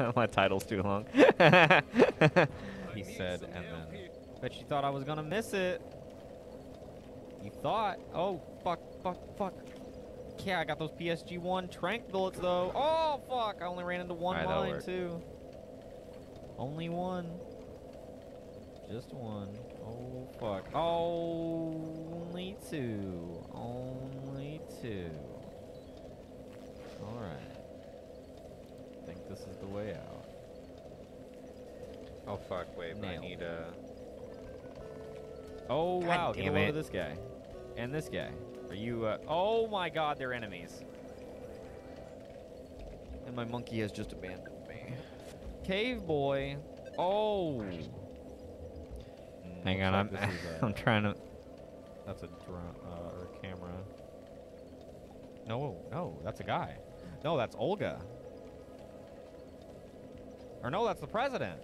My title's too long. he said, and then. Bet you thought I was gonna miss it. You thought. Oh, fuck, fuck, fuck. Yeah, I got those PSG-1 trank bullets, though. Oh, fuck. I only ran into one that'll mine, too. Only one. Just one. Oh, fuck. Only two. Only two. Alright. This is the way out. Oh fuck, wait, but I need a... Oh God wow, get a damn load of this guy. And this guy. Are you uh oh my god, they're enemies. And my monkey has just abandoned me. Cave boy. Oh. Mm, Hang on, I'm a- I'm trying to. That's a drone uh, or a camera. No, no, that's a guy. No, that's Olga. Or no, that's the president.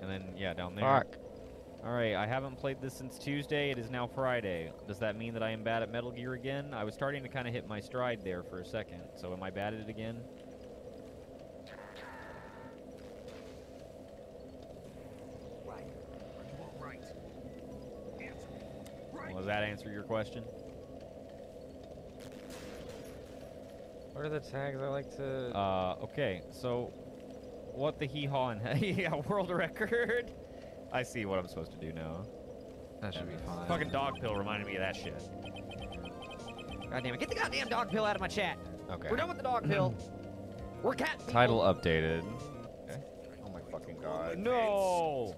And then yeah, down there. Fuck. All right, I haven't played this since Tuesday. It is now Friday. Does that mean that I am bad at Metal Gear again? I was starting to kind of hit my stride there for a second. So am I bad at it again? Right. Right. Well, does that answer your question? What are the tags I like to... Uh, okay, so what the hee haw and yeah, world record. I see what I'm supposed to do now. That should be fine. Fucking dog pill reminded me of that shit. God damn it! Get the goddamn dog pill out of my chat. Okay. We're done with the dog pill. We're cat. people. Title updated. Oh my fucking god. No!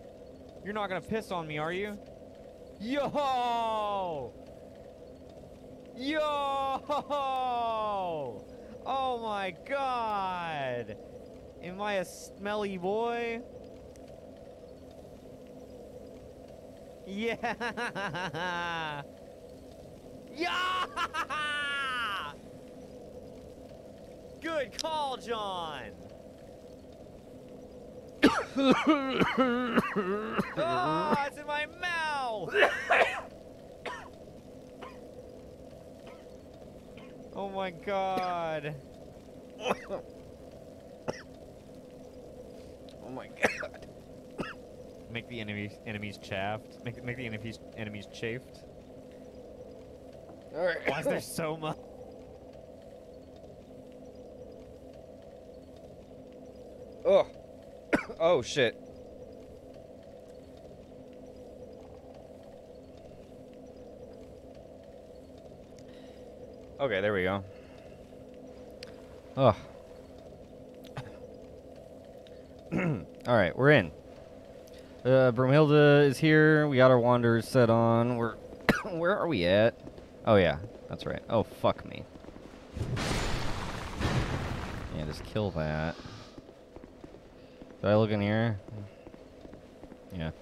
You're not gonna piss on me, are you? Yo! Yo! Oh my god! Am I a smelly boy? Yeah! Yeah! Good call, John! Ah, it's in my mouth! oh my god. Oh my god. Make the enemies enemies chaffed. Make make the enemies enemies chafed. Alright. Why is there so much? Oh. oh shit. Okay, there we go. Oh. All right, we're in. Uh, Bromhilda is here. We got our wanderers set on. We're where are we at? Oh yeah, that's right. Oh fuck me. Yeah, just kill that. Did I look in here? Yeah.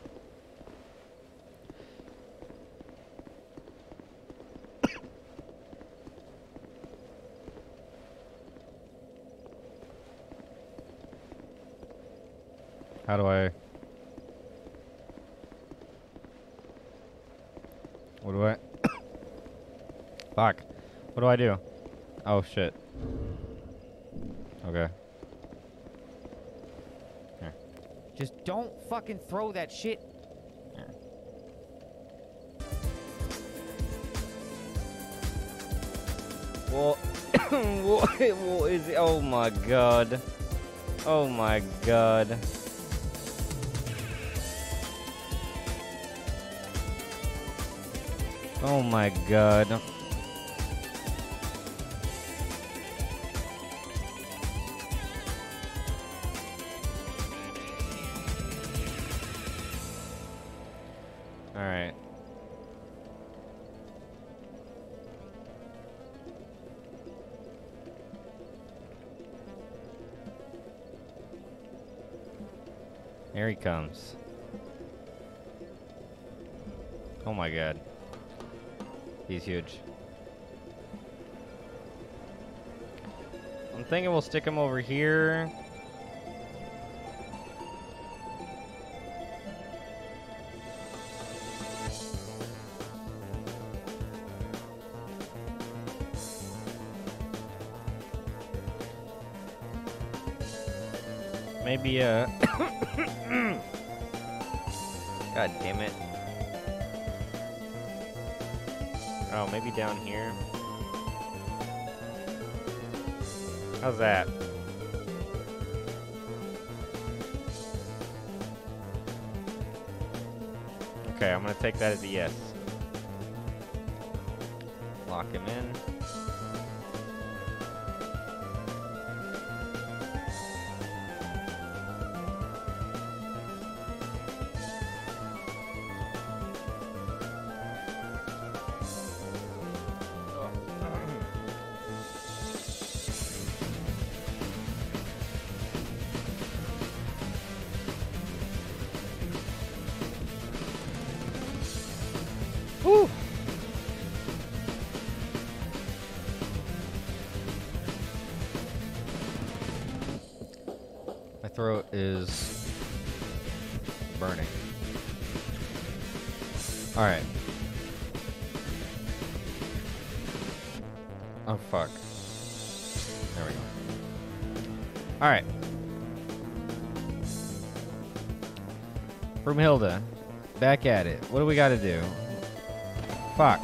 How do I? What do I? Fuck. What do I do? Oh shit. Okay. Just don't fucking throw that shit. What? what? What is it? Oh my god. Oh my god. Oh my god. Alright. Here he comes. Oh my god. He's huge. I'm thinking we'll stick him over here. Maybe, uh... Maybe down here. How's that? Okay, I'm gonna take that as a yes. Lock him in. What do we got to do? Fuck.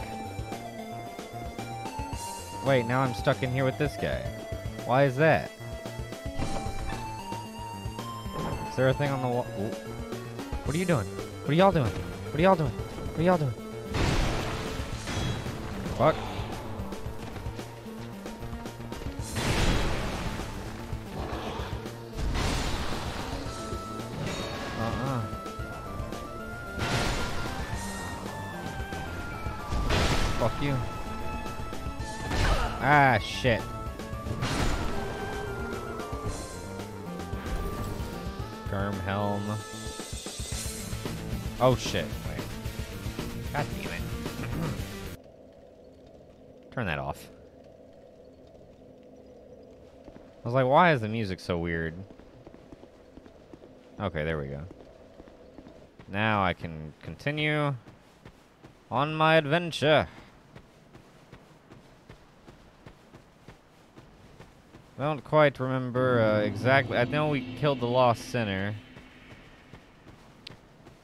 Wait, now I'm stuck in here with this guy. Why is that? Is there a thing on the wall? What are you doing? What are y'all doing? What are y'all doing? What are y'all doing? Fuck. Ah, shit. Germ helm. Oh shit. Wait. God damn it. Turn that off. I was like, why is the music so weird? Okay, there we go. Now I can continue on my adventure. I don't quite remember uh, exactly. I know we killed the lost sinner.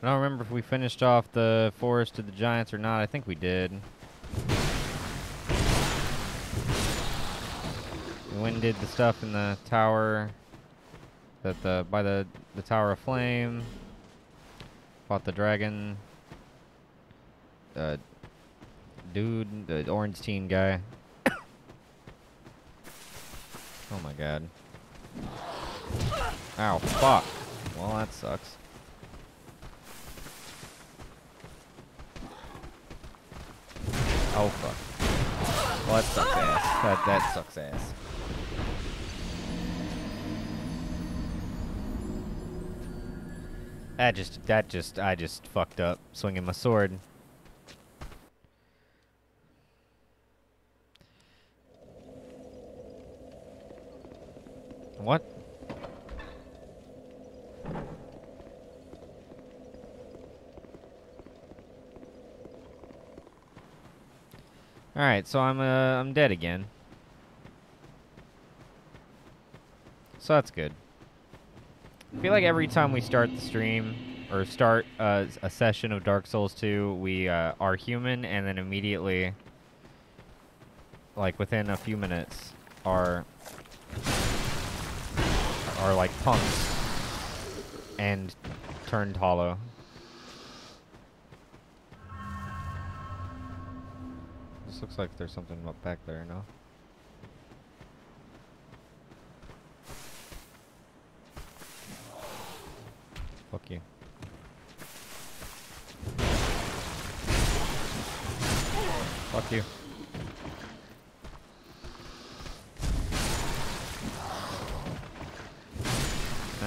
I don't remember if we finished off the forest of the giants or not. I think we did. We did the stuff in the tower, that the by the the tower of flame. Fought the dragon. Uh, dude, the orange teen guy. Oh my god. Ow, fuck. Well, that sucks. Oh, fuck. Well, that sucks ass. That, that sucks ass. That just, that just, I just fucked up swinging my sword. What? All right, so I'm uh, I'm dead again. So that's good. I feel like every time we start the stream or start uh, a session of Dark Souls 2, we uh, are human, and then immediately, like within a few minutes, are are like punks and turned hollow. This looks like there's something up back there, no? Fuck you. Fuck you.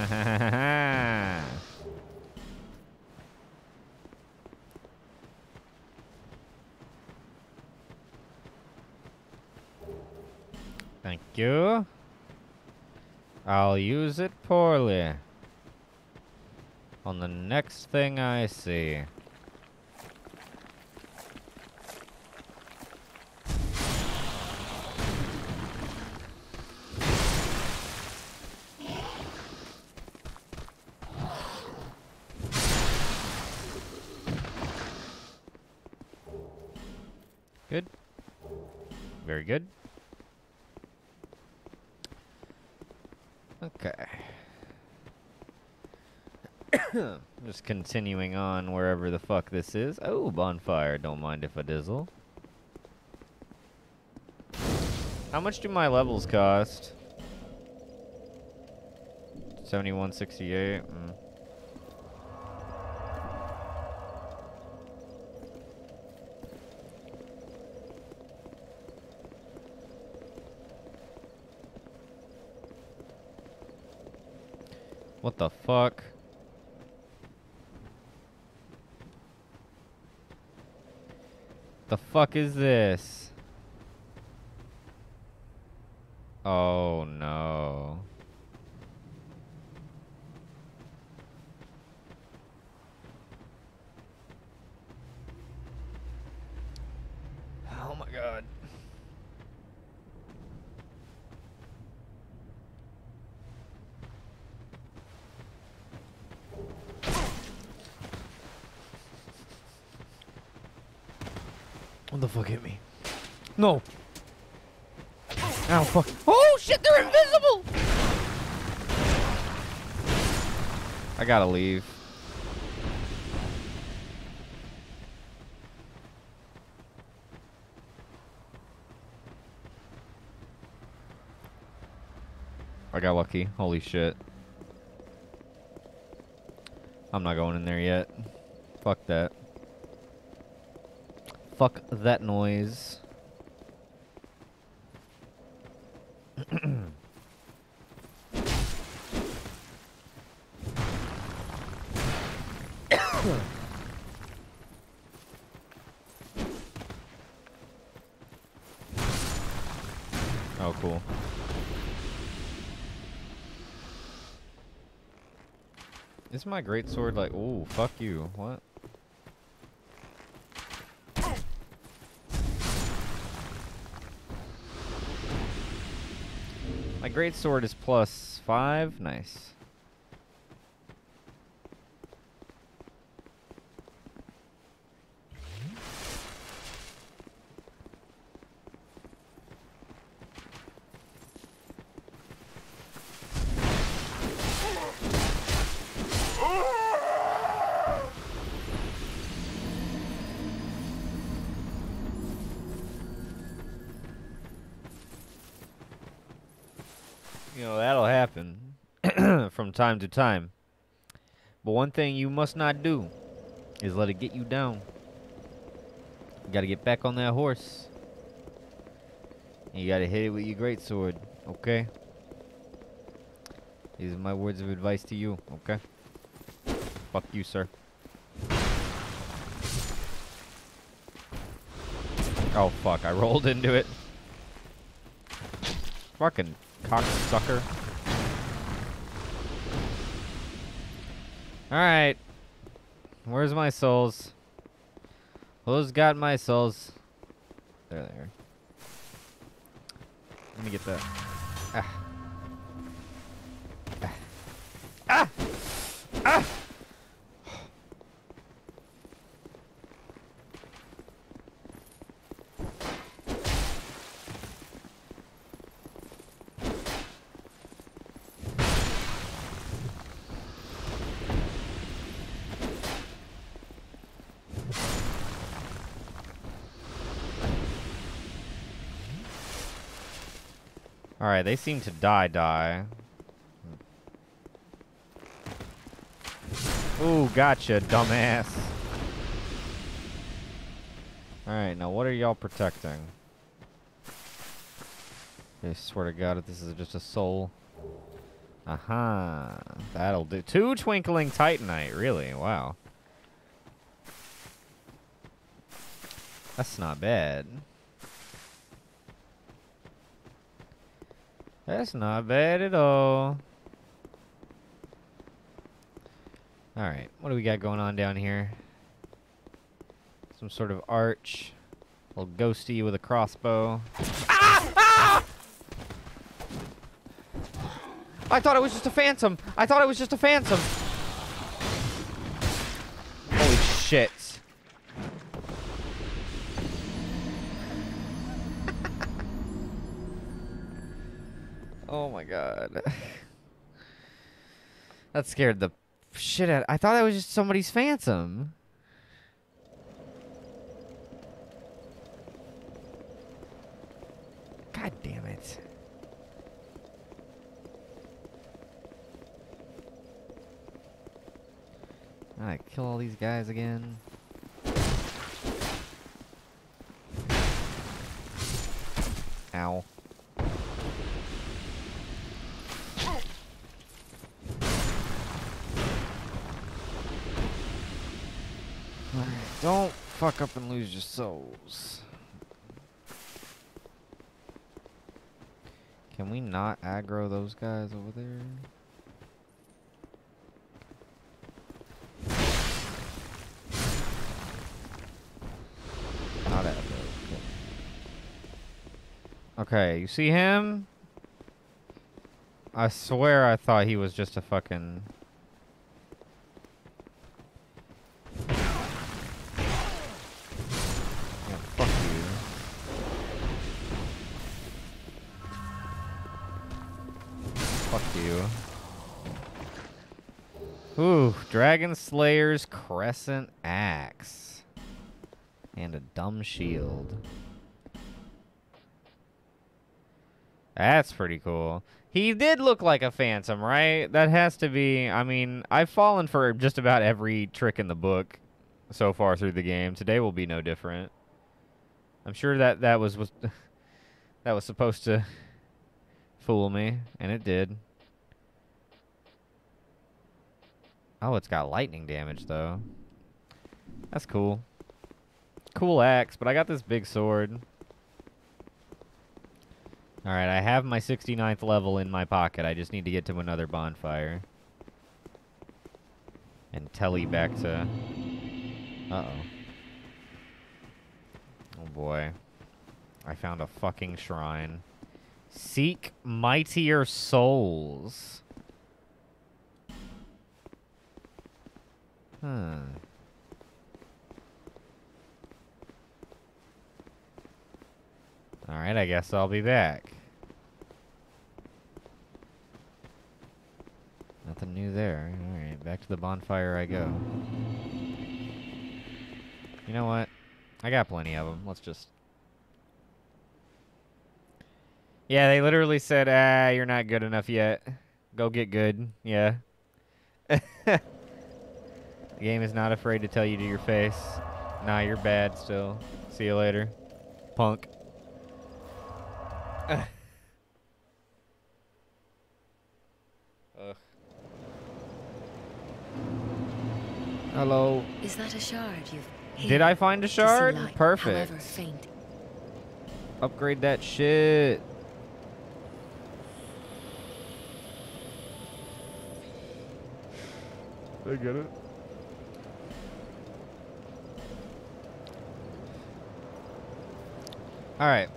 Thank you. I'll use it poorly. On the next thing I see. Very good. Okay. Just continuing on wherever the fuck this is. Oh, bonfire. Don't mind if I dizzle. How much do my levels cost? 7168. Mm. What the fuck? The fuck is this? Oh no. Oh my god. The fuck hit me? No. Ow, fuck. Oh shit, they're invisible! I gotta leave. I got lucky. Holy shit. I'm not going in there yet. Fuck that. Fuck that noise. oh, cool. Is my great sword like? Ooh, fuck you. What? Great sword is plus five. Nice. You know, that'll happen from time to time. But one thing you must not do is let it get you down. You gotta get back on that horse. And you gotta hit it with your great sword, okay? These are my words of advice to you, okay? Fuck you, sir. Oh fuck, I rolled into it. Fucking cocksucker. Alright. Where's my souls? Who's got my souls? There they are. Let me get that. They seem to die die. Ooh, gotcha, dumbass. Alright, now what are y'all protecting? I swear to god if this is just a soul. Aha. That'll do. Two Twinkling Titanite, really? Wow. That's not bad. That's not bad at all. Alright, what do we got going on down here? Some sort of arch. A little ghosty with a crossbow. Ah! Ah! I thought it was just a phantom. I thought it was just a phantom. God. that scared the shit out. I thought that was just somebody's phantom. God damn it. I kill all these guys again. Ow. Alright, don't fuck up and lose your souls. Can we not aggro those guys over there? Not aggro. Okay. okay, you see him? I swear I thought he was just a fucking... Dragon Slayer's Crescent Axe. And a dumb shield. That's pretty cool. He did look like a phantom, right? That has to be. I mean, I've fallen for just about every trick in the book so far through the game. Today will be no different. I'm sure that that was was that was supposed to fool me, and it did. Oh, it's got lightning damage though. That's cool. Cool axe, but I got this big sword. Alright, I have my 69th level in my pocket. I just need to get to another bonfire. And telly back to... Uh-oh. Oh boy. I found a fucking shrine. Seek mightier souls. Huh. Alright, I guess I'll be back. Nothing new there. Alright, back to the bonfire I go. You know what? I got plenty of them. Let's just... Yeah, they literally said, ah, you're not good enough yet. Go get good. Yeah. the game is not afraid to tell you to your face. Nah, you're bad still. See you later. Punk. Ugh. Hello. Is that a shard you've Did I find a shard? light, Perfect. Faint. Upgrade that shit. I get it. Alright.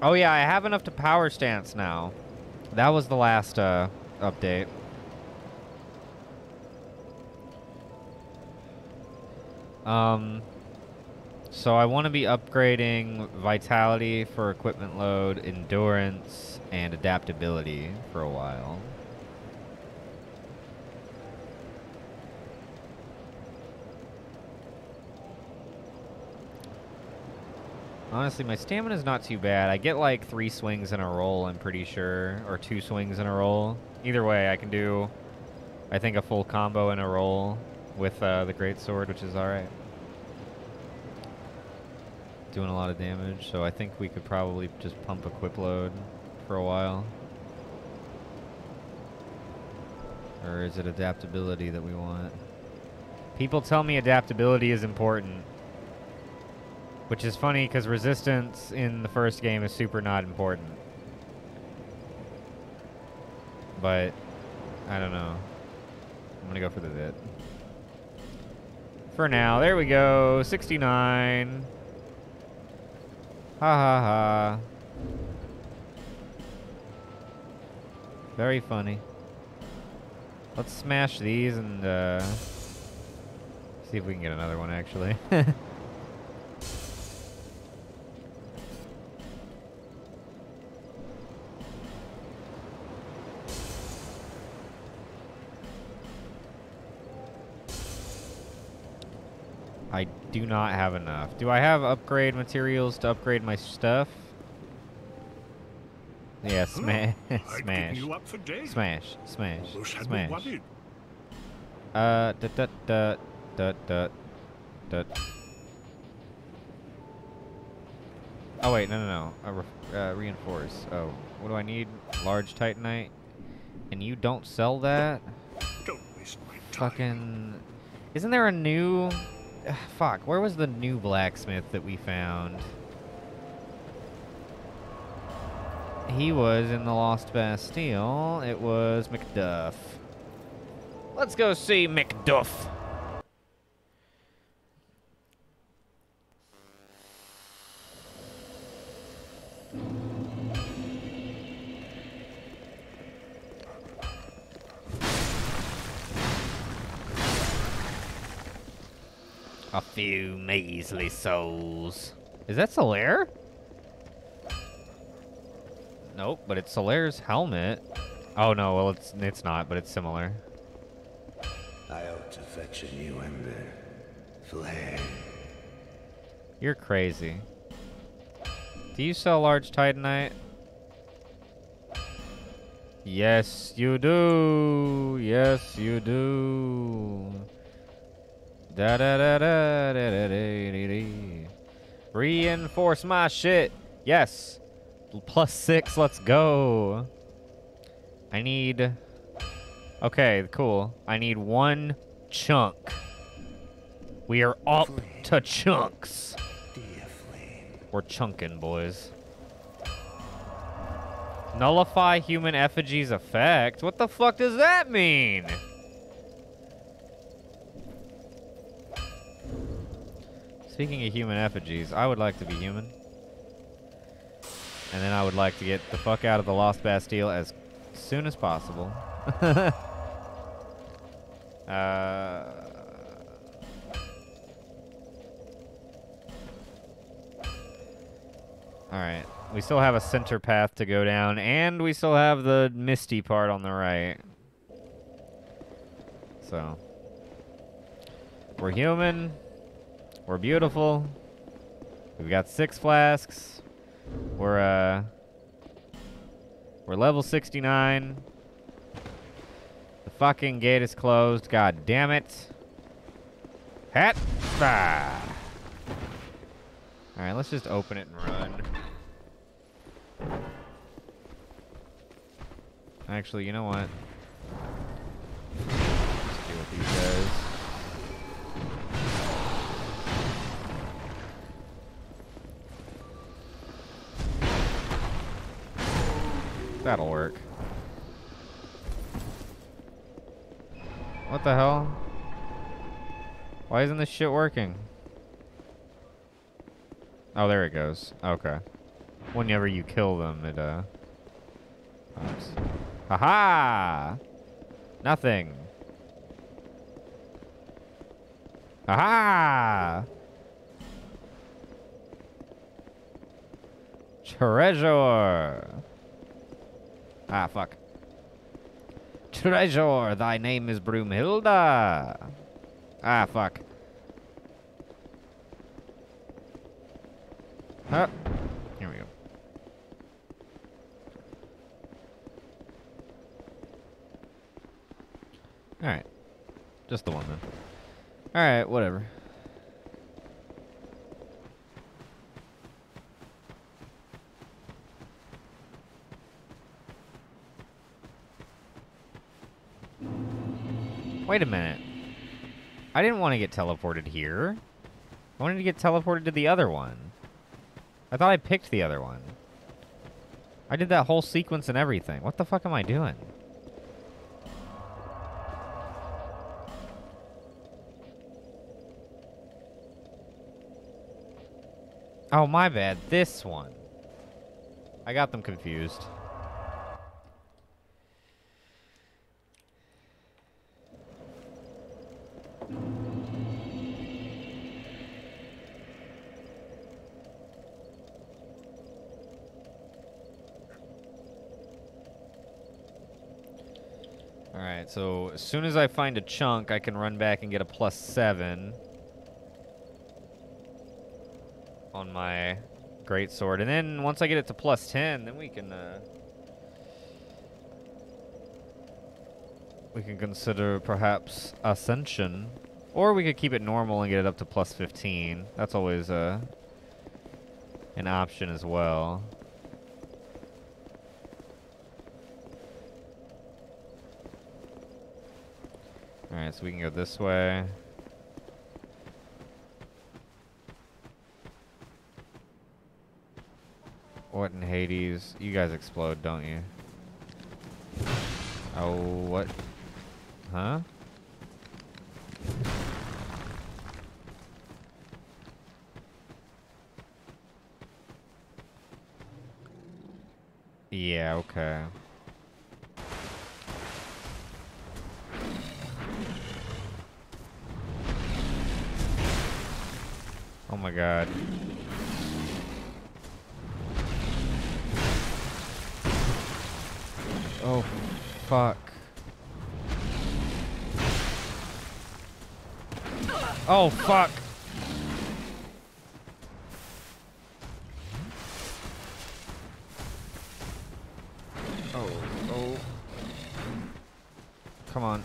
Oh yeah, I have enough to power stance now. That was the last uh, update. Um, so I want to be upgrading vitality for equipment load, endurance, and adaptability for a while. Honestly, my stamina is not too bad. I get like three swings in a roll, I'm pretty sure, or two swings in a roll. Either way, I can do, I think, a full combo in a roll with uh, the great sword, which is all right. Doing a lot of damage, so I think we could probably just pump equip load for a while. Or is it adaptability that we want? People tell me adaptability is important. Which is funny because resistance in the first game is super not important. But, I don't know. I'm gonna go for the Vit. For now, there we go. 69. Ha ha ha. Very funny. Let's smash these and uh, see if we can get another one actually. do not have enough. Do I have upgrade materials to upgrade my stuff? Yeah, smash, smash, given you up for dead. smash, smash, Almost had me smash. Uh, da da da da da da. Oh wait, no, no, no. Uh, uh, reinforce. Oh, what do I need? Large titanite. And you don't sell that? Don't waste my time. Fucking. Isn't there a new? Ugh, fuck. Where was the new blacksmith that we found? He was in the Lost Bastille. It was McDuff. Let's go see McDuff. Few measly souls. Is that Solaire? Nope, but it's Solaire's helmet. Oh no, well it's it's not, but it's similar. I ought to fetch a new ember. Flare. You're crazy. Do you sell large titanite? Yes, you do. Yes, you do. Da da da da da da da da. Reinforce my shit. Yes. Plus Six. Let's go. I need. Okay, cool. I need one chunk. We are up to chunks. We're chunking, boys. Nullify human effigy's effect? What the fuck does that mean? Speaking of human effigies, I would like to be human. And then I would like to get the fuck out of the Lost Bastille as soon as possible. uh... Alright. We still have a center path to go down, and we still have the misty part on the right. So. We're human. We're beautiful. We've got six flasks. We're, uh. We're level 69. The fucking gate is closed. God damn it. Hat. Ah. Alright, let's just open it and run. Actually, you know what? Let's. That'll work. What the hell? Why isn't this shit working? Oh, there it goes. Okay. Whenever you kill them, it, uh... Oops. Haha! Nothing. Haha! Treasure! Ah, fuck. Treasure, thy name is Broomhilda. Ah, fuck. Huh. Here we go. Alright. Just the one then. Alright, whatever. Wait a minute. I didn't want to get teleported here. I wanted to get teleported to the other one. I thought I picked the other one. I did that whole sequence and everything. What the fuck am I doing? Oh, my bad. This one. I got them confused. So as soon as I find a chunk, I can run back and get a plus seven. on my great sword, and then once I get it to plus ten, then we can uh, we can consider perhaps ascension, or we could keep it normal and get it up to plus fifteen. That's always uh, an option as well. Alright, so we can go this way. What in Hades? You guys explode, don't you? Oh, what? Huh? Yeah, okay. Oh my god. Oh, fuck. Oh, fuck. Oh, oh. Come on.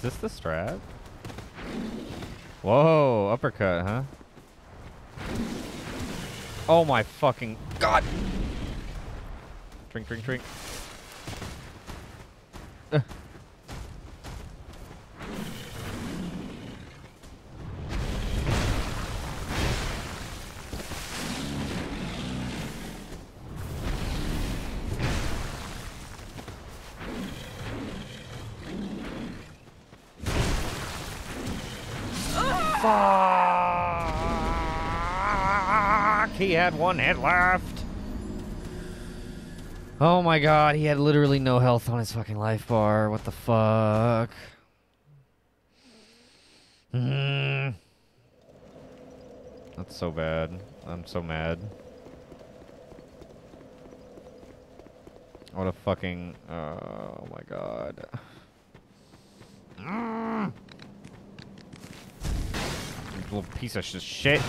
Is this the strat? Whoa, uppercut, huh? Oh my fucking god! Drink, drink, drink. One hit left. Oh my god, he had literally no health on his fucking life bar. What the fuck? Mm. That's so bad. I'm so mad. What a fucking. Oh my god. Mm. Little piece of shit.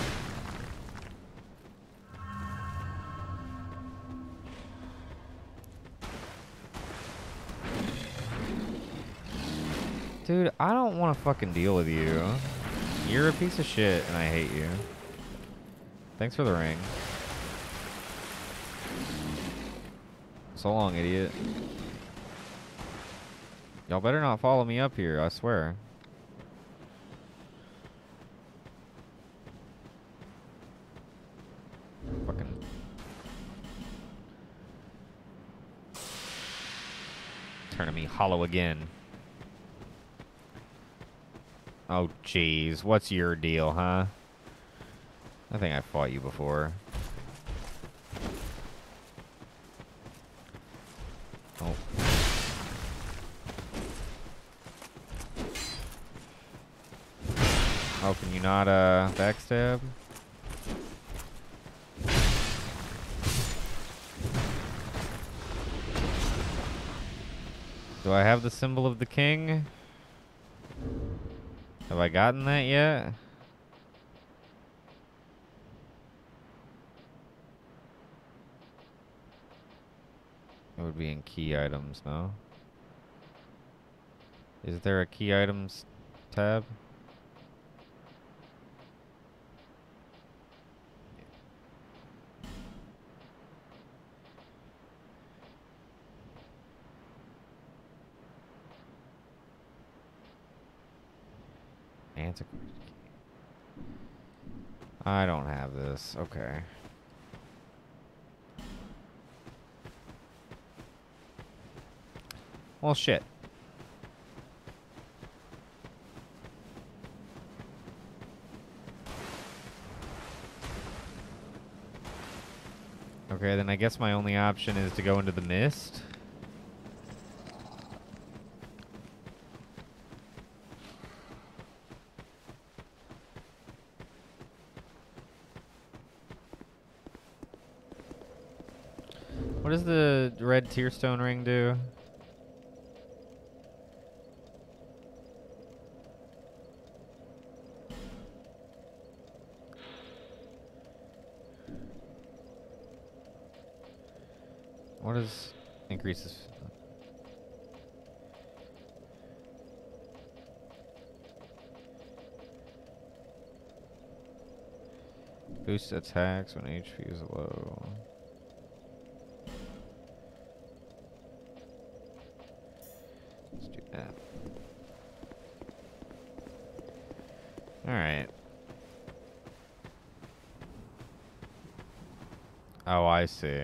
I don't want to fucking deal with you. You're a piece of shit, and I hate you. Thanks for the ring. So long, idiot. Y'all better not follow me up here, I swear. Fucking. Turning me hollow again. Oh, jeez. What's your deal, huh? I think I fought you before. Oh. Oh, can you not, uh, backstab? Do I have the symbol of the king? Have I gotten that yet? It would be in key items, no? Is there a key items tab? Antiquated. I don't have this. Okay. Well, shit. Okay, then I guess my only option is to go into the mist. What does the red tearstone ring do? What is increases? Boost attacks when HP is low. Let's do that. Alright. Oh, I see.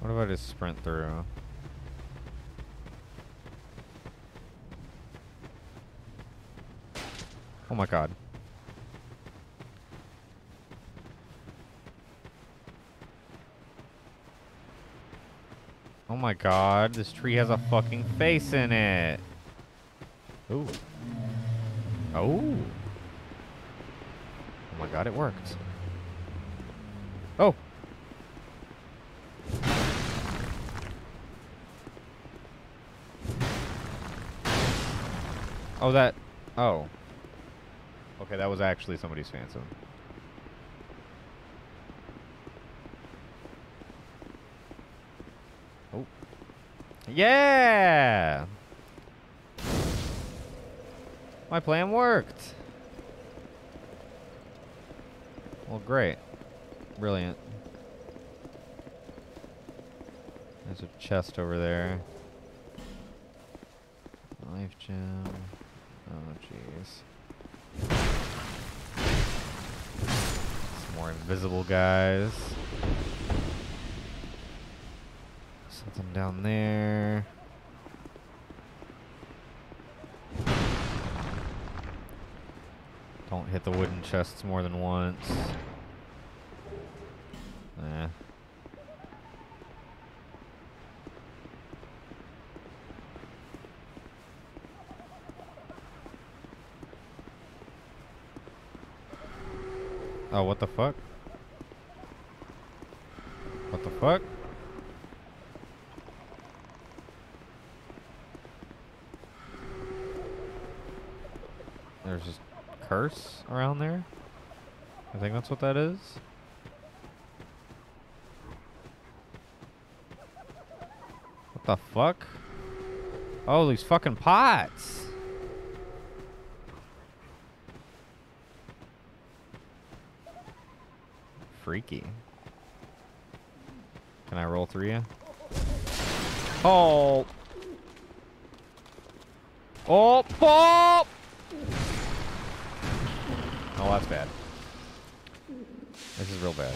What if I just sprint through? Oh my god. Oh my god, this tree has a fucking face in it. Ooh. Oh. Oh my god, it worked. Oh. Oh, that. Oh. Okay, that was actually somebody's phantom. Oh. Yeah! My plan worked. Well, great. Brilliant. There's a chest over there. Life gem. Oh, jeez. Some more invisible guys. Something down there. Don't hit the wooden chests more than once. Eh. Oh, what the fuck? What the fuck? There's just curse around there? I think that's what that is. What the fuck? Oh, these fucking pots! Freaky. Can I roll through you? Oh! Oh! Oh! Oh, that's bad. This is real bad.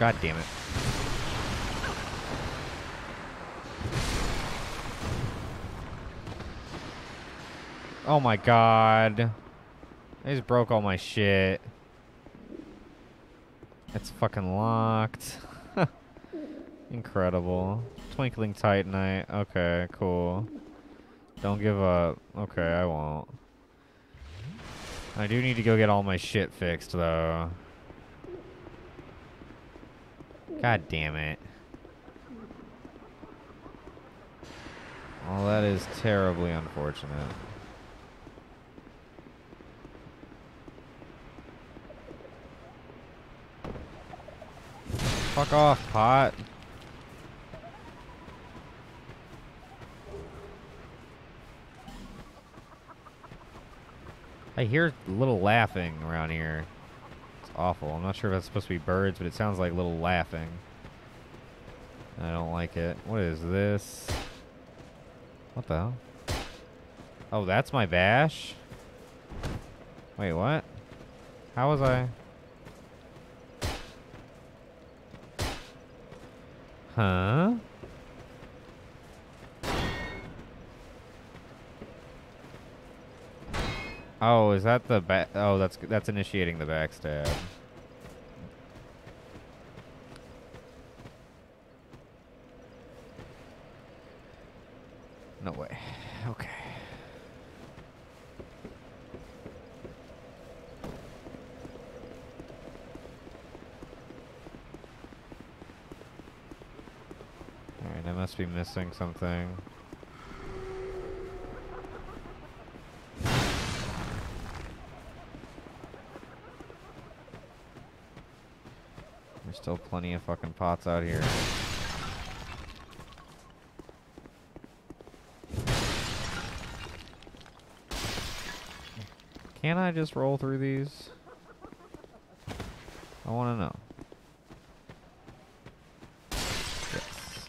God damn it. Oh my god. I just broke all my shit. It's fucking locked. Incredible. Twinkling Titanite. Okay, cool. Don't give up. Okay, I won't. I do need to go get all my shit fixed, though. God damn it. Well, that is terribly unfortunate. Fuck off, pot. I hear little laughing around here. It's awful. I'm not sure if that's supposed to be birds, but it sounds like little laughing. I don't like it. What is this? What the hell? Oh, that's my bash? Wait, what? How was I? Huh? Oh, is that the back? Oh, that's that's initiating the backstab. No way. Okay. Alright, I must be missing something. Still plenty of fucking pots out here. Can I just roll through these? I want to know. Yes.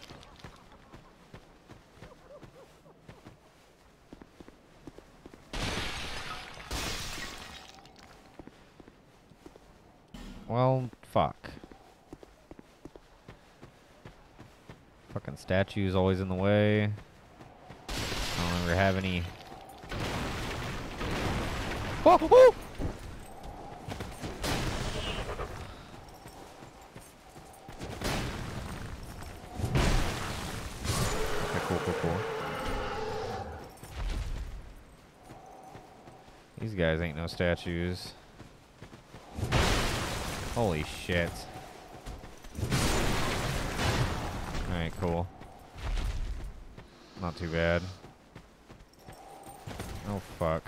Well, fuck. Fucking statues always in the way. I don't ever have any. Oh! Okay, cool, cool, cool. These guys ain't no statues. Holy shit. Alright, cool. Not too bad. Oh, fuck.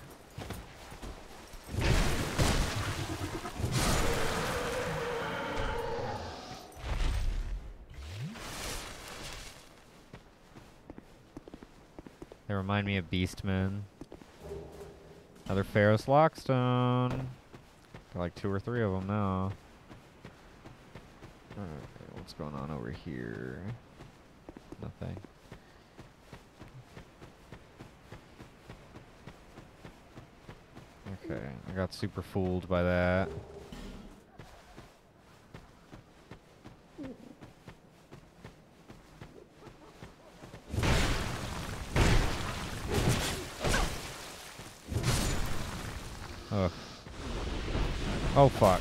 They remind me of Beastmen. Another Pharros' Lockstone. Got like two or three of them now. Alright, what's going on over here? Nothing. Got super fooled by that. Ugh. Oh fuck.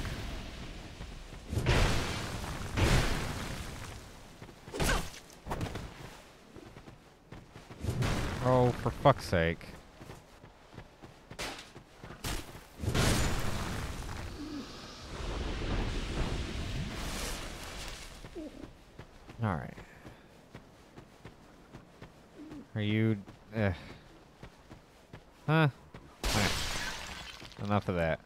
Oh, for fuck's sake. Alright. Are you... Eh. Huh? Eh. Enough of that.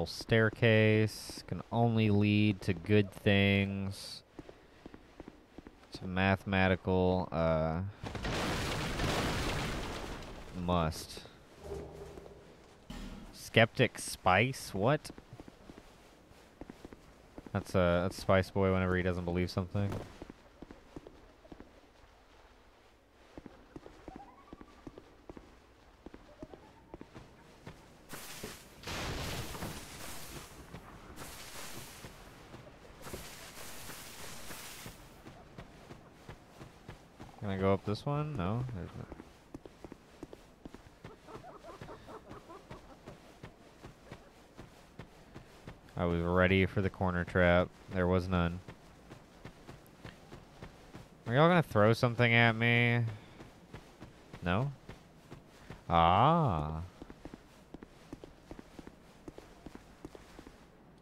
Spiral staircase can only lead to good things. It's a mathematical uh, must. Skeptic Spice? What? That's uh that's Spice Boy whenever he doesn't believe something. Can I go up this one? No. There's no. I was for the corner trap. There was none. Are y'all gonna throw something at me? No? Ah.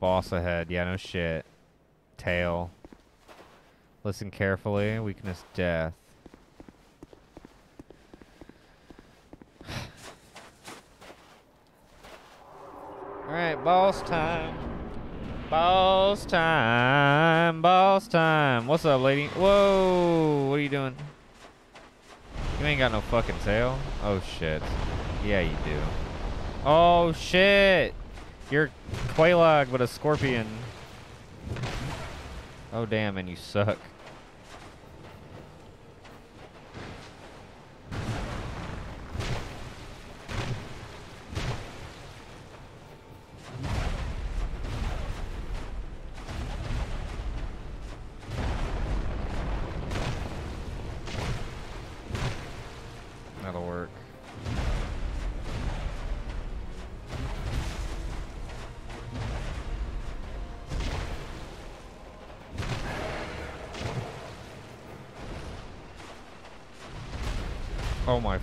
Boss ahead. Yeah, no shit. Tail. Listen carefully. Weakness, death. Alright, boss time. Boss time. Boss time. What's up, lady? Whoa. What are you doing? You ain't got no fucking tail. Oh, shit. Yeah, you do. Oh, shit. You're Quelaag, but a scorpion. Oh, damn, and you suck.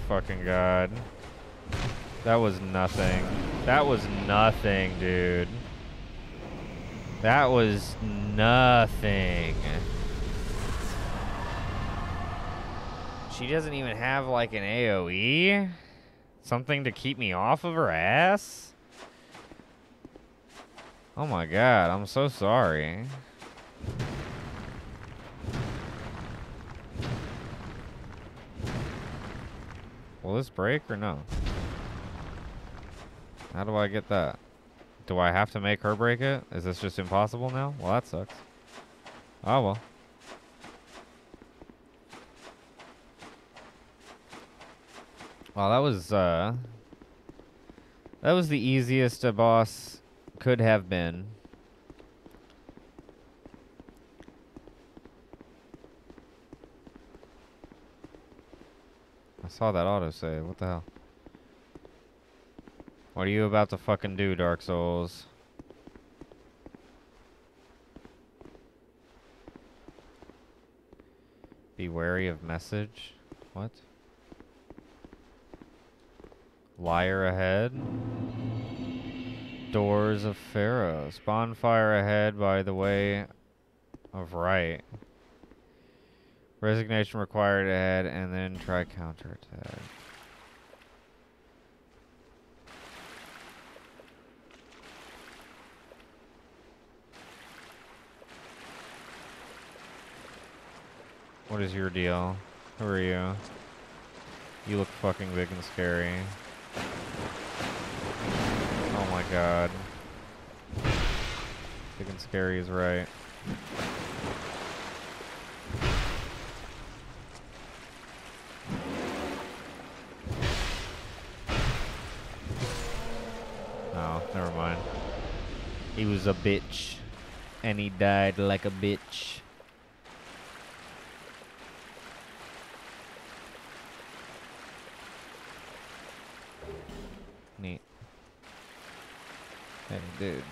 Fucking god. That was nothing. That was nothing, dude. That was nothing. She doesn't even have like an AoE? Something to keep me off of her ass? Oh my god, I'm so sorry. Will this break or no? How do I get that? Do I have to make her break it? Is this just impossible now? Well, that sucks. Oh, well. Well, that was, uh... That was the easiest a boss could have been. Saw that autosave. What the hell? What are you about to fucking do, Dark Souls? Be wary of message? What? Liar ahead? Doors of Pharros. Bonfire ahead by the way of right. Resignation required ahead and then try counterattack. What is your deal? Who are you? You look fucking big and scary. Oh my god. Big and scary is right. A bitch. And he died like a bitch. Neat. Hey, dude.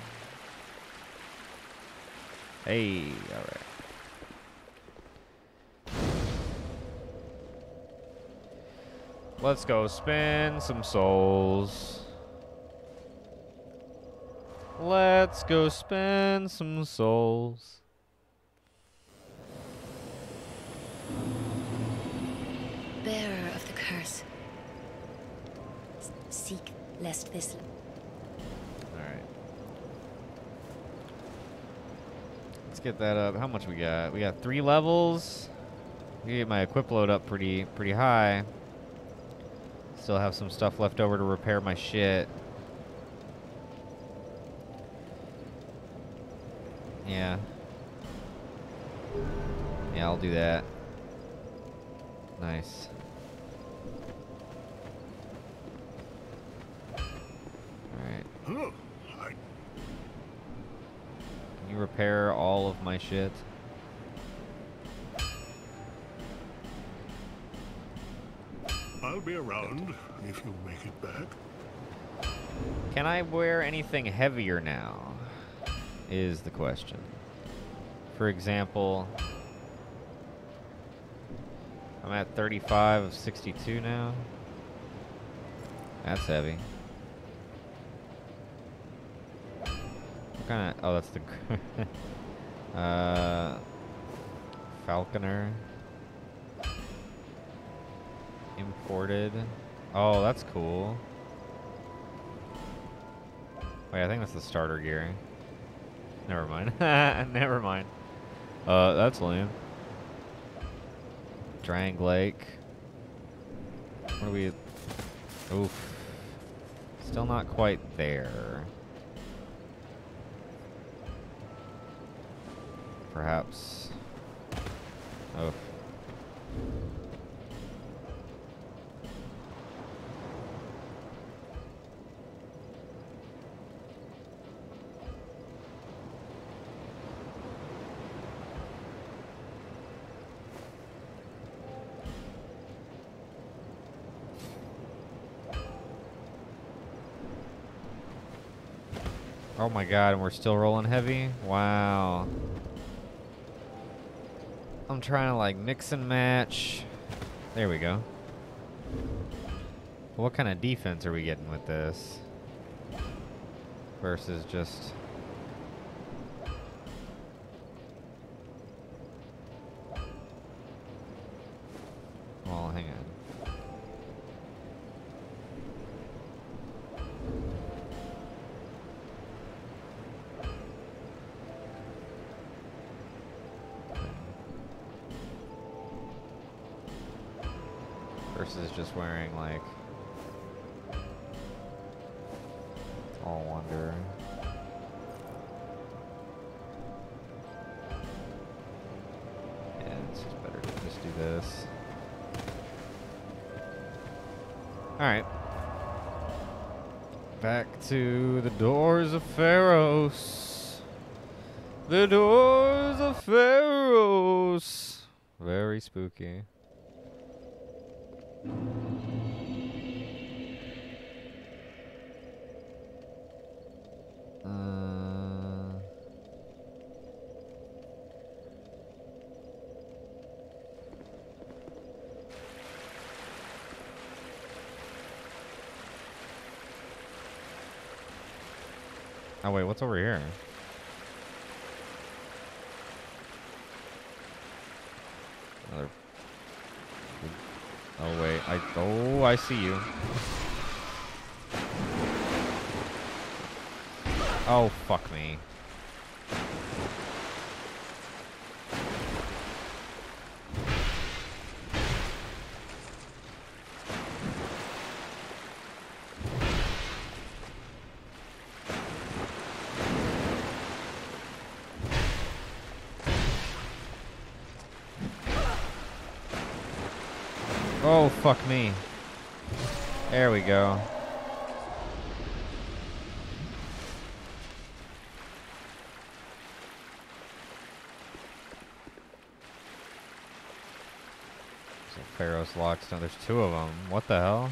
Hey, alright. Let's go spend some souls. Let's go spend some souls. Bearer of the curse. S- seek lest this. Alright. Let's get that up. How much we got? We got three levels. We get my equip load up pretty pretty high. Still have some stuff left over to repair my shit. Yeah. Yeah, I'll do that. Nice. Alright. Can you repair all of my shit? I'll be around if you make it back. Can I wear anything heavier now? Is the question. For example, I'm at 35 of 62 now. That's heavy. What kind of? Oh, that's the. uh, Falconer. Imported. Oh, that's cool. Wait, I think that's the starter gear. Never mind. Never mind. Uh, that's lame. Drangleic. What are we? Oof. Still not quite there. Perhaps. Oh. Oh my god, and we're still rolling heavy? Wow. I'm trying to like mix and match. There we go. What kind of defense are we getting with this? Versus just... Uh, oh wait, what's over here? Another. Oh wait, I oh I see you. Oh fuck me. Oh fuck me. There we go. So Pharros' Lockstone. There's two of them. What the hell?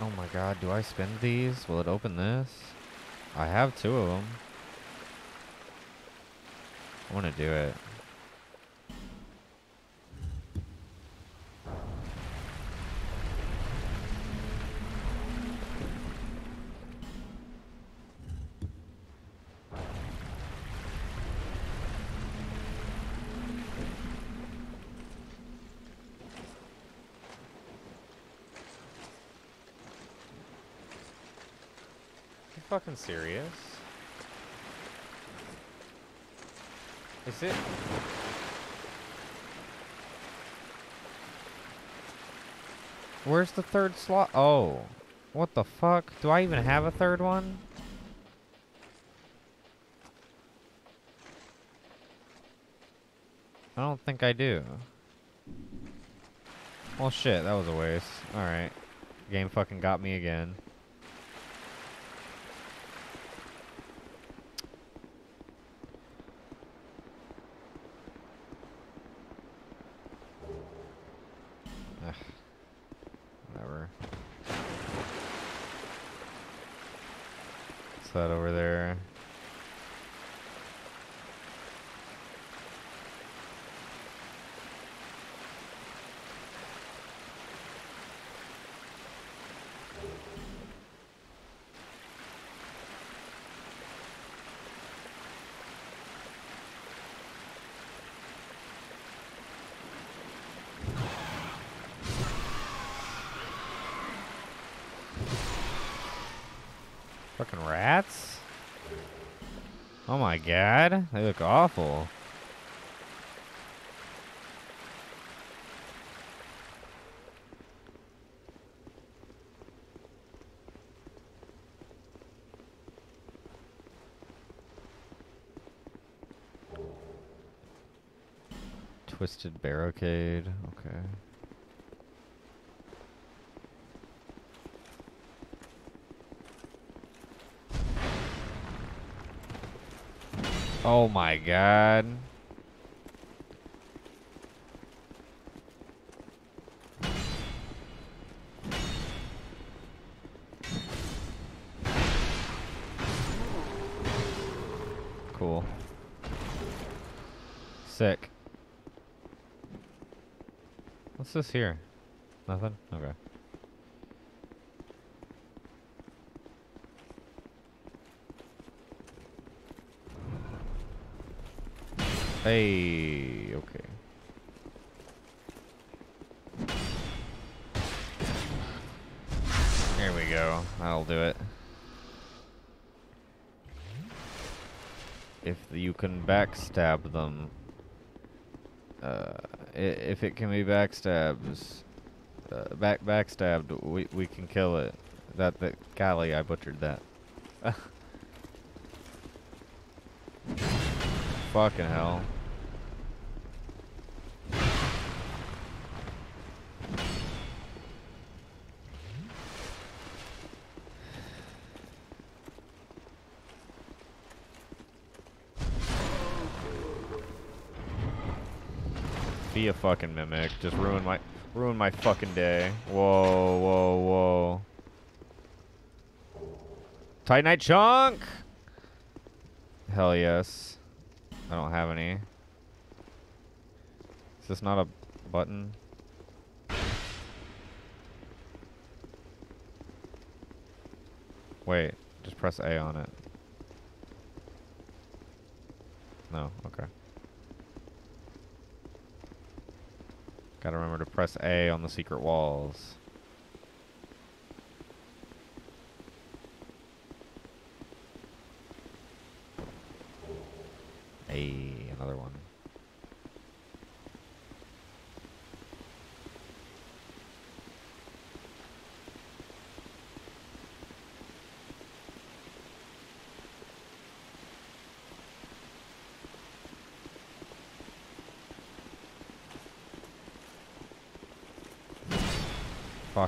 Oh my god, do I spin these? Will it open this? I have two of them. I want to do it. You fucking serious? Is it? Where's the third slot? Oh. What the fuck? Do I even have a third one? I don't think I do. Well, shit, that was a waste. Alright. Game fucking got me again. Ugh. Whatever. What's that over there? Fucking rats? Oh my god, they look awful. Twisted barricade, okay. Oh my god. Cool. Sick. What's this here? Nothing? Okay. Hey, okay. There we go. That'll do it. If you can backstab them, uh, if it can be backstabs, uh, back backstabbed, we we can kill it. That that golly, I butchered that. Fucking hell. Be a fucking mimic. Just ruin my ruin my fucking day. Whoa, whoa, whoa. Titanite chunk. Hell yes. I don't have any. Is this not a button? Wait, just press A on it. No, okay. Gotta remember to press A on the secret walls. Hey, another one.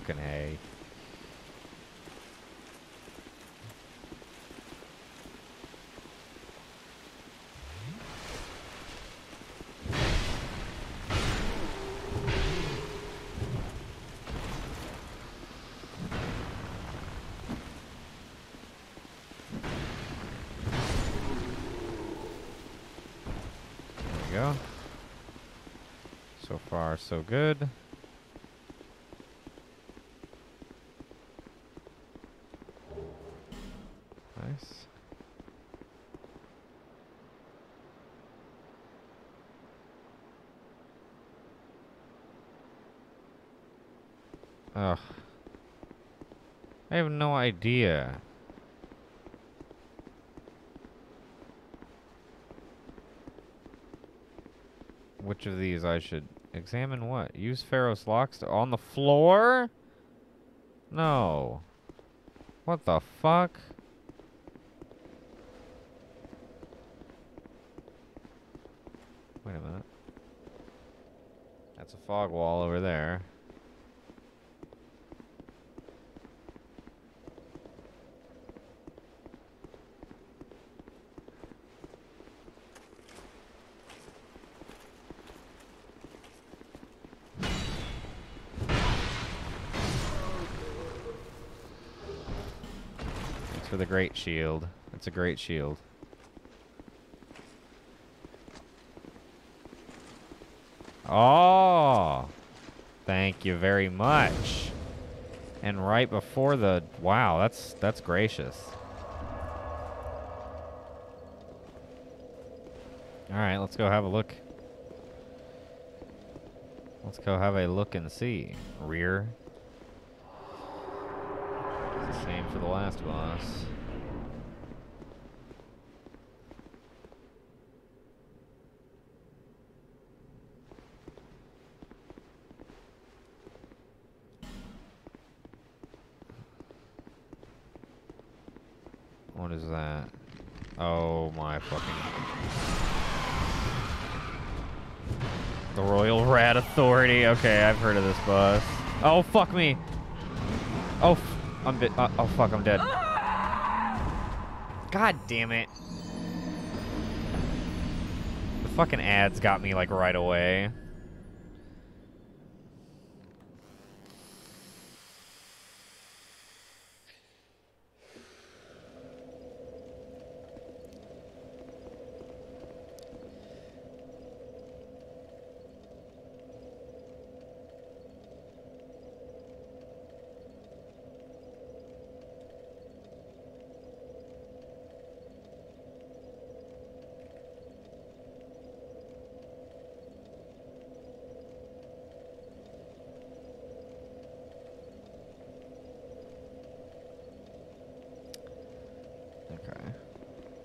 Fucking go. So far, so good. Nice. Ugh. I have no idea. Which of these I should examine what? Use Pharros' Lockstone on the floor? No. What the fuck? Wait a minute. That's a fog wall over there. Thanks for the great shield. It's a great shield. Oh, thank you very much. And right before the wow, that's that's gracious. All right, let's go have a look. Let's go have a look and see. Rear. It's the same for the last boss. What is that? Oh my fucking. The Royal Rat Authority. Okay, I've heard of this boss. Oh, fuck me. Oh, I'm bit. Uh, oh, fuck, I'm dead. God damn it. The fucking ads got me, like, right away.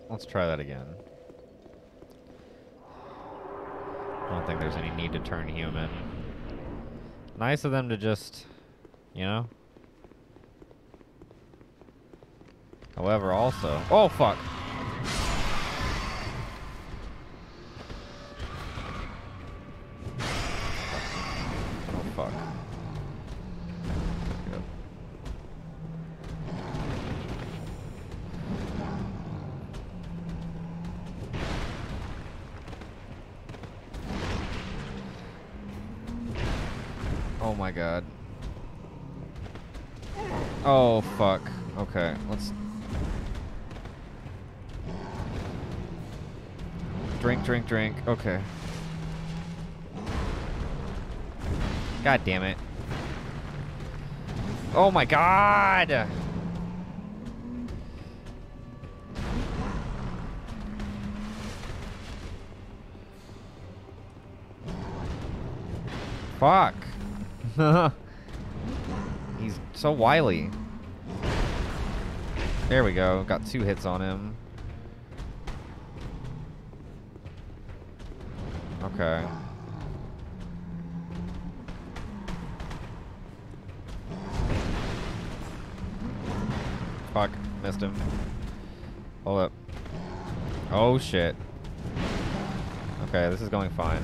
Let's try that again. I don't think there's any need to turn human. Nice of them to just, you know? However, also... Oh, fuck! Drink. Okay. God damn it. Oh my god! Fuck. He's so wily. There we go. Got two hits on him. Oh shit. Okay, this is going fine.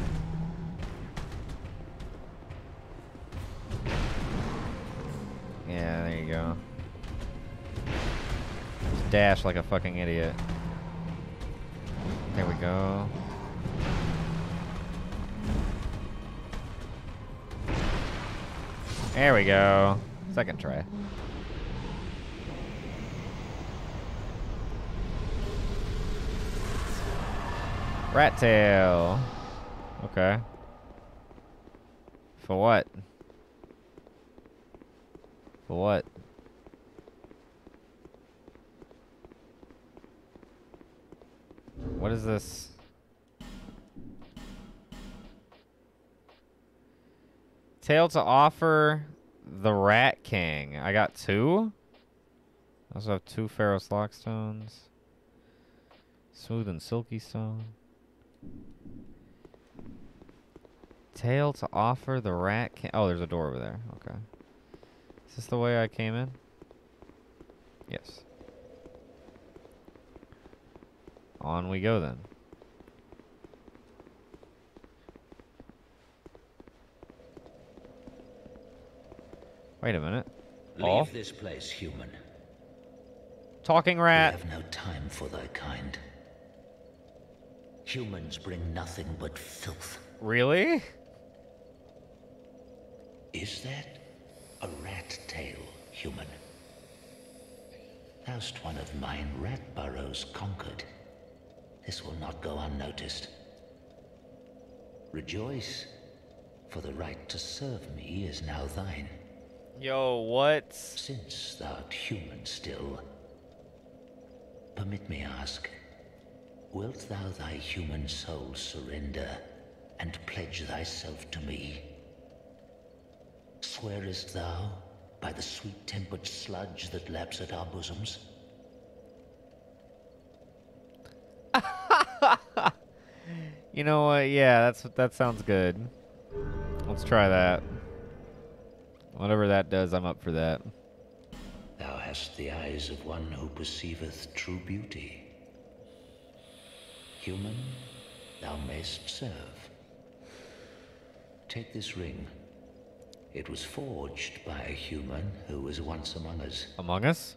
Yeah, there you go. Just dash like a fucking idiot. There we go. There we go. Second try. Rat tail. Okay. For what? For what? What is this? Tail to offer the Rat King. I got two. I also have two Pharros' Lockstones. Smooth and Silky Stone. Tail to offer the Rat. Oh, there's a door over there. Okay. Is this the way I came in? Yes. On we go then. Wait a minute. Leave Off. this place, human. Talking rat. We have no time for thy kind. Humans bring nothing but filth. Really? Is that a rat tail, human? Thou'st one of mine rat burrows conquered. This will not go unnoticed. Rejoice, for the right to serve me is now thine. Yo, what? Since thou'rt human still, permit me ask, wilt thou thy human soul surrender and pledge thyself to me? Swearest thou by the sweet-tempered sludge that laps at our bosoms? You know what? Yeah, that's that sounds good. Let's try that. Whatever that does, I'm up for that. Thou hast the eyes of one who perceiveth true beauty. Human, thou mayst serve. Take this ring. It was forged by a human who was once among us. Among Us?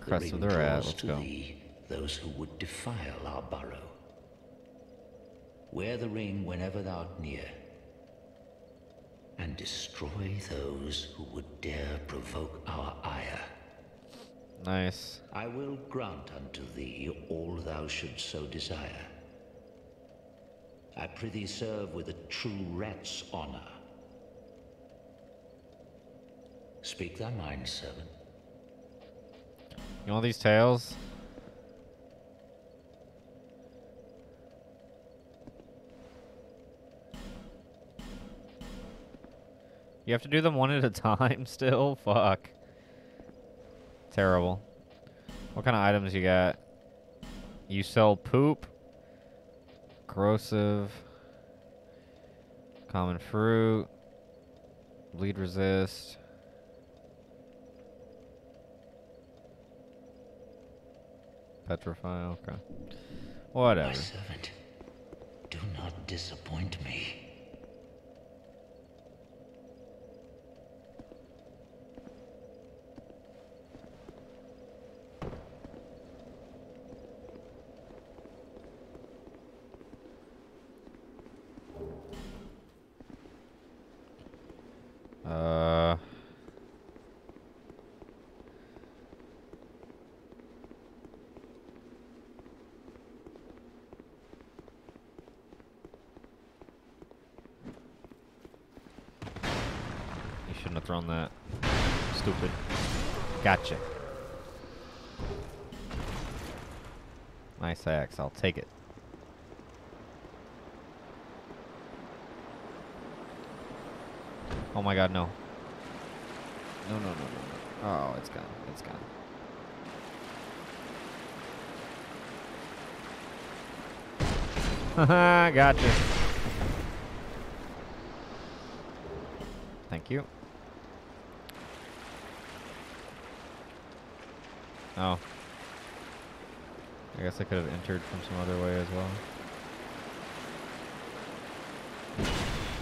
Crest of the rat. Let's to go. thee those who would defile our burrow. Wear the ring whenever thou'rt near, and destroy those who would dare provoke our ire. Nice. I will grant unto thee all thou shouldst so desire. I prithee serve with a true rat's honor. Speak thy mind, servant. You want these tails? You have to do them one at a time still? Fuck. Terrible. What kind of items you got? You sell poop, corrosive, common fruit, bleed resist. Petrify, okay. My Whatever. servant, do not disappoint me. Uh. You shouldn't have thrown that. Stupid. Gotcha. Nice axe. I'll take it. Oh my god, no. No, no, no, no, no. Oh, it's gone. It's gone. Haha, gotcha. Thank you. Oh. I guess I could have entered from some other way as well.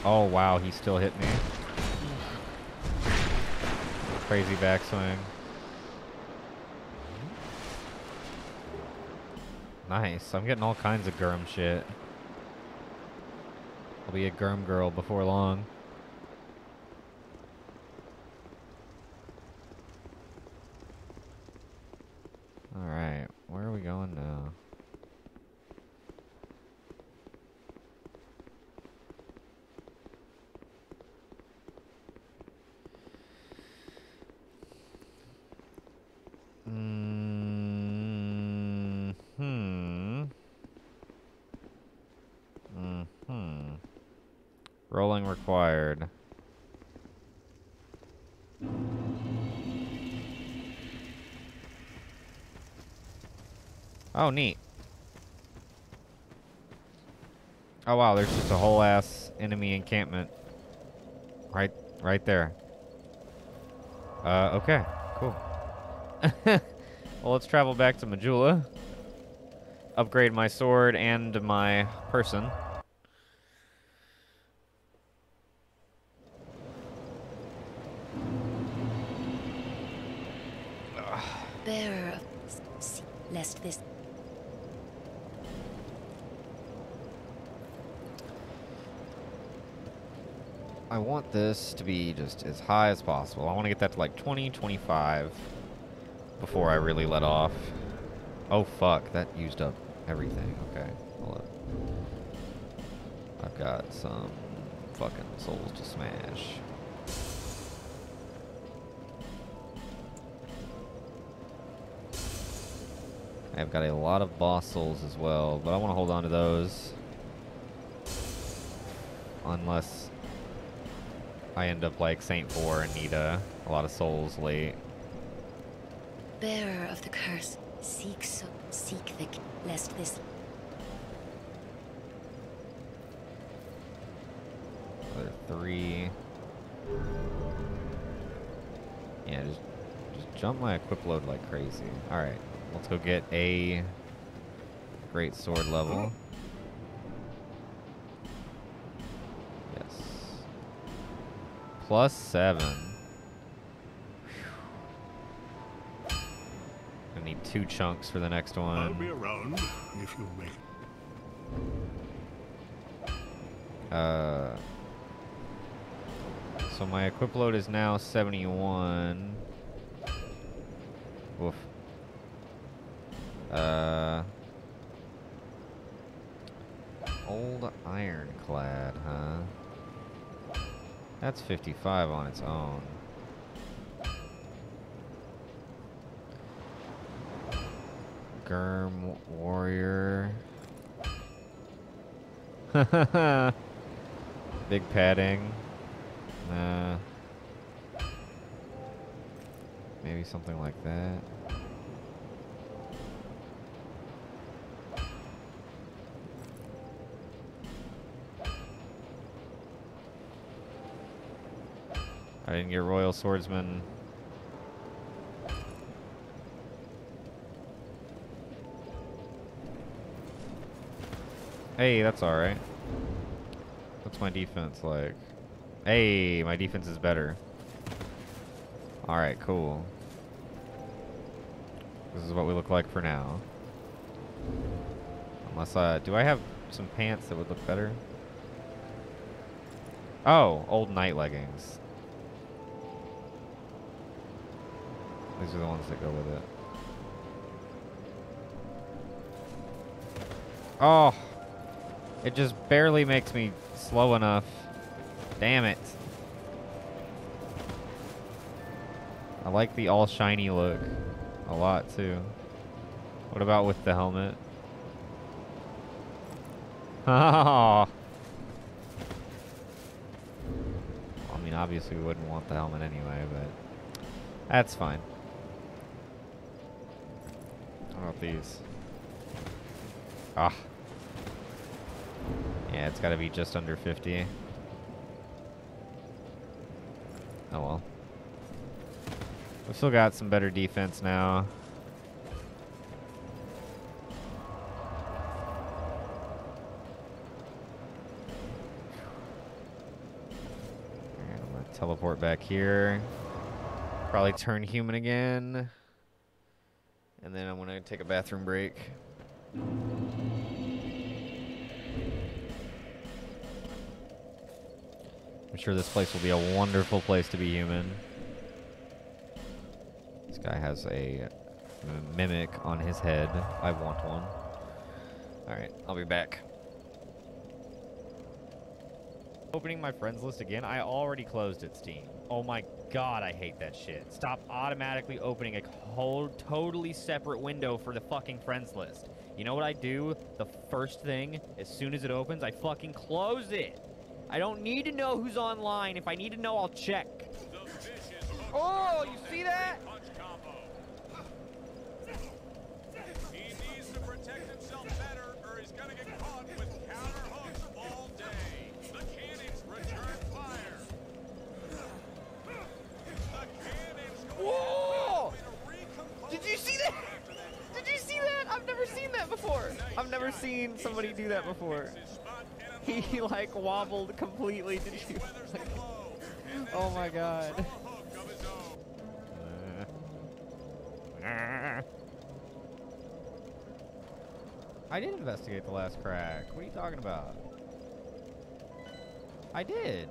Oh wow, he still hit me. Crazy backswing. Nice. I'm getting all kinds of Gyrm shit. I'll be a Gyrm girl before long. Alright, where are we going now? Mm hmm. Mm hmm. Rolling required. Oh, neat. Oh wow, there's just a whole ass enemy encampment. Right, right there. Uh, okay, cool. well, let's travel back to Majula. Upgrade my sword and my person. Bearer of s- s- lest this I want this to be just as high as possible. I want to get that to like 20, 25 before I really let off. Oh fuck, that used up everything. Okay, hold up. I've got some fucking souls to smash. I've got a lot of boss souls as well, but I want to hold on to those. Unless I end up like Saint 4 and need a, a lot of souls late. bearer of the curse seek so seek the lest this Another three. Yeah, just just jump my equip load like crazy. Alright, let's go get a great sword level. Yes. Plus seven. I need two chunks for the next I'll one. be around if you make it. Uh, so my equip load is now 71. Woof. Uh, old ironclad, huh? That's 55 on its own. Gyrm warrior. Big padding. Uh, maybe something like that. I didn't Royal Swordsman. Hey, that's alright. What's my defense like? Hey, my defense is better. Alright, cool. This is what we look like for now. Unless, uh, do I have some pants that would look better? Oh, old knight leggings. These are the ones that go with it. Oh! It just barely makes me slow enough. Damn it. I like the all shiny look a lot too. What about with the helmet? Oh. I mean, obviously we wouldn't want the helmet anyway, but that's fine. About these? Ah. Yeah, it's gotta be just under 50. Oh well. We've still got some better defense now. I'm gonna teleport back here. Probably turn human again. And then I'm gonna take a bathroom break. I'm sure this place will be a wonderful place to be human. This guy has a mimic on his head. I want one. Alright, I'll be back. Opening my friends list again? I already closed it, Steam. Oh my god, I hate that shit. Stop automatically opening a whole totally separate window for the fucking friends list. You know what I do? The first thing, as soon as it opens, I fucking close it. I don't need to know who's online. If I need to know, I'll check. Oh, you see that? Seen somebody do that before. his spot and He like wobbled completely. Did you? weathers the blow. And then Oh my god. throw a hook of his own. I did investigate the last crack. What are you talking about? I did.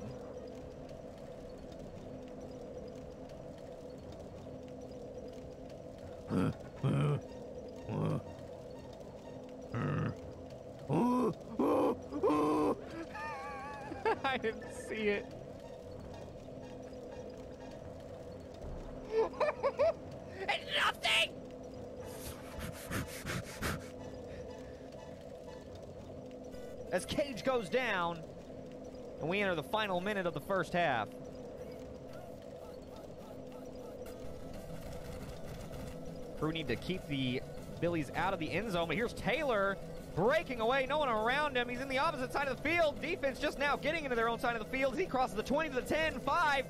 didn't see it. it's nothing! As Cage goes down, and we enter the final minute of the first half. Crew need to keep the Billies out of the end zone, but here's Taylor breaking away. No one around him. He's in the opposite side of the field. Defense just now getting into their own side of the field. He crosses the 20 to the 10, 5.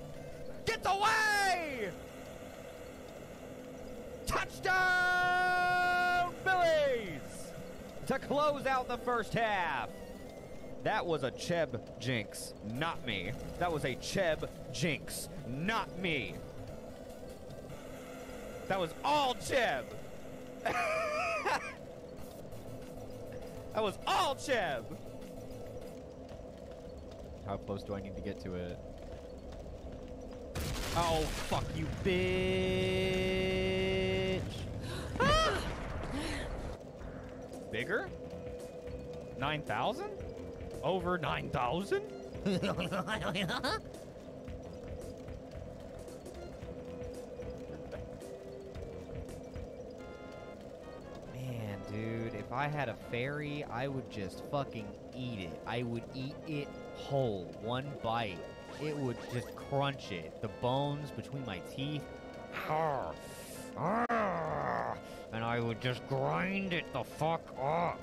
Gets away! Touchdown, Billies! To close out the first half. That was a Cheb jinx, not me. That was a Cheb jinx, not me. That was all Cheb. that was all Cheb. How close do I need to get to it? Oh, fuck you, bitch. Bigger? 9,000? Over 9,000? dude, if I had a fairy, I would just fucking eat it. I would eat it whole, one bite. It would just crunch it. The bones between my teeth. And I would just grind it the fuck up.